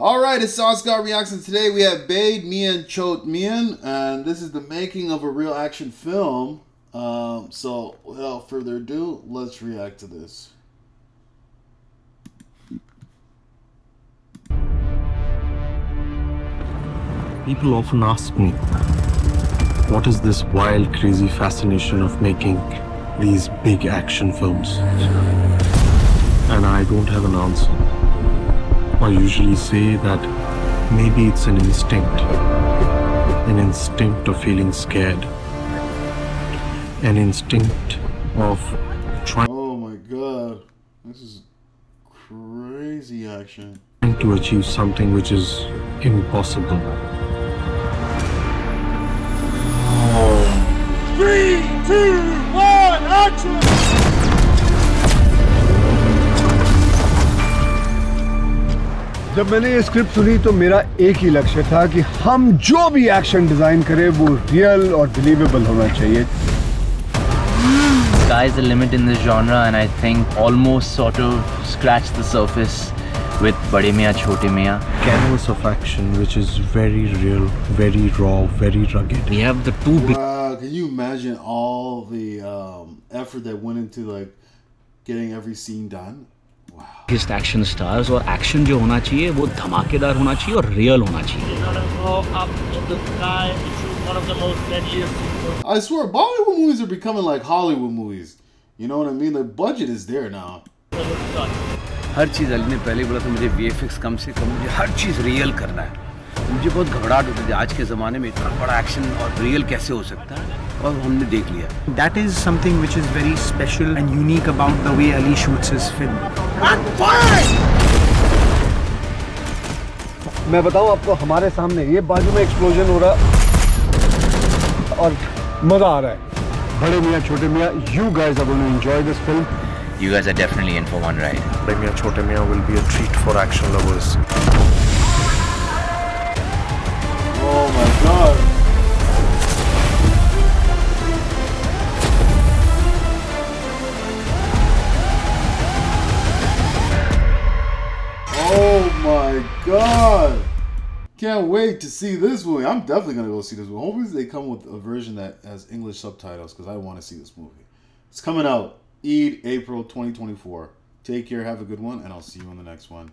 All right, it's Scott Reaction. Today we have Bade Mian Chot Mian, and this is the making of a real action film. Um, so, without further ado, let's react to this. People often ask me, what is this wild, crazy fascination of making these big action films? And I don't have an answer. I usually say that maybe it's an instinct, an instinct of feeling scared, an instinct of trying Oh my god, this is crazy action. to achieve something which is impossible. Three, two, one, action! जब मैंने ये script सुनी तो मेरा एक ही लक्ष्य था कि हम जो भी एक्शन डिज़ाइन करें वो रियल और बिलीवेबल होना चाहिए sky's the limit in this genre and I think almost sort of scratched the surface with Bade Miyan Chote Miyan. Canvas of action which is very real, very raw, very rugged. We have the two big Wow, can you imagine all the um, effort that went into like getting every scene done? Biggest action stars और action जो होना चाहिए वो धमाकेदार होना चाहिए और real होना चाहिए. I swear, Bollywood movies are becoming like Hollywood movies. You know what I mean? The budget is there now. हर चीज़ अली ने पहले बोला था मुझे वीएफएक्स कम से कम मुझे हर चीज़ रियल करना है मुझे बहुत घबराहट होती थी आज के ज़माने में इतना बड़ा एक्शन और रियल कैसे हो सकता है और हमने देख लिया That is something which is very special and unique about the way Ali shoots मैं बताऊँ आपको हमारे सामने ये बाजू में एक्सप्लोजन हो रहा और मज़ा आ रहा है। Bade Miyan Chhote Miyan you guys are going to enjoy this film you guys are definitely in for one ride Bade Miyan Chhote Miyan will be a treat for action lovers oh my God god. Can't wait to see this movie. I'm definitely gonna go see this movie. Hopefully they come with a version that has English subtitles because I want to see this movie. It's coming out Eid April 2024. Take care, have a good one, and I'll see you on the next one.